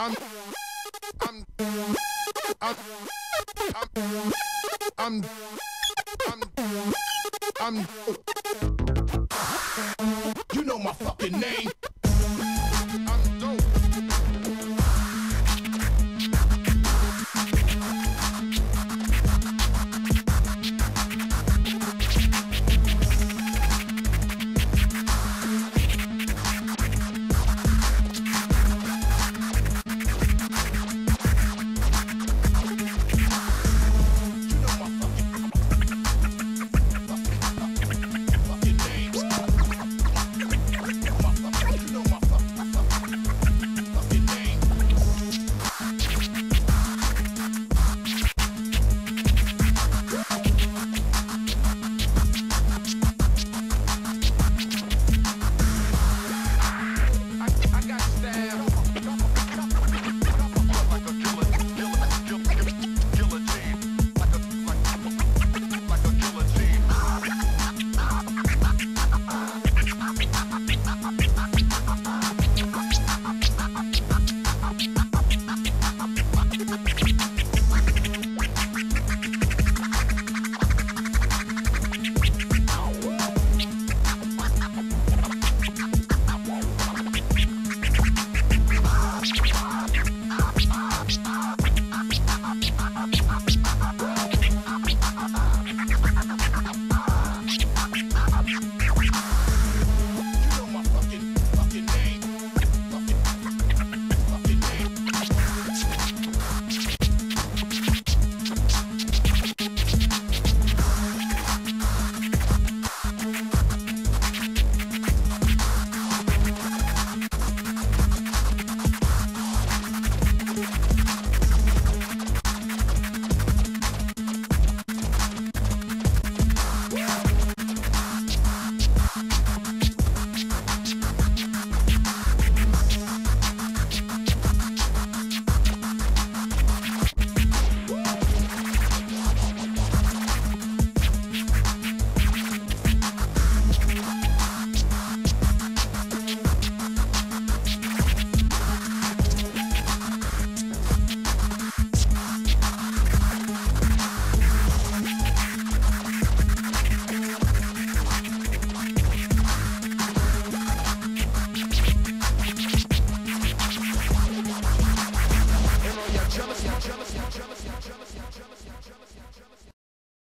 I'm I'm I'm I'm I'm I'm You know my fucking name.